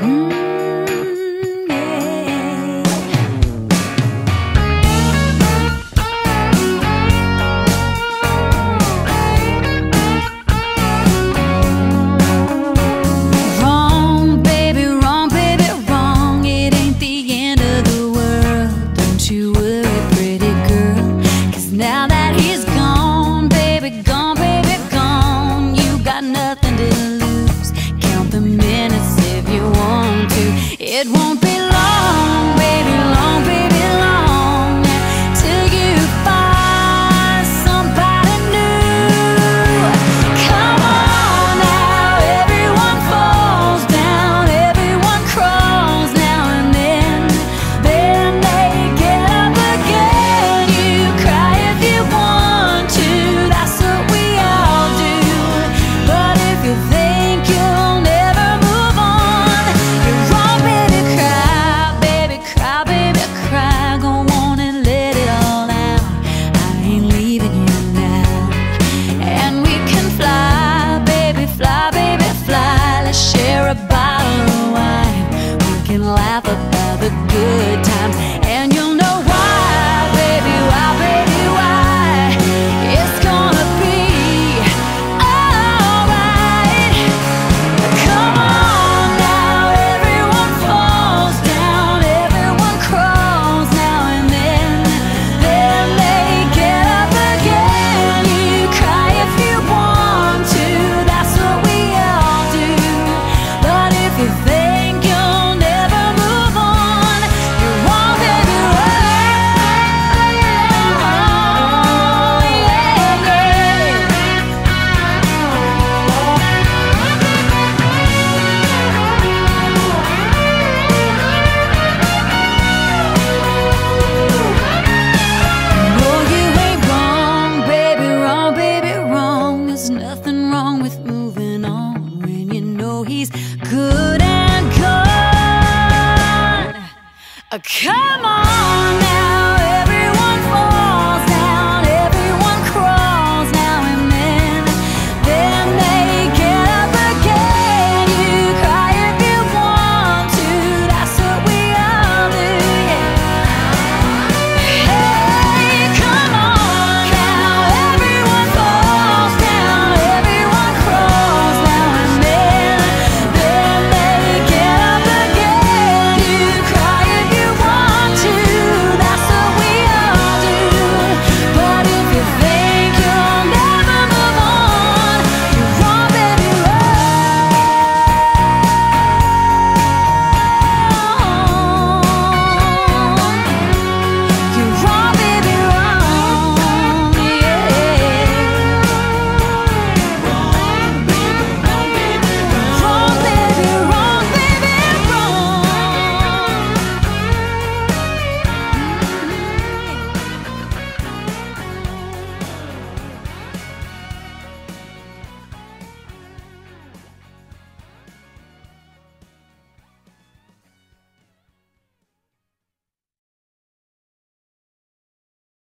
Mm. about the good times and you'll good and gone. Uh, come on.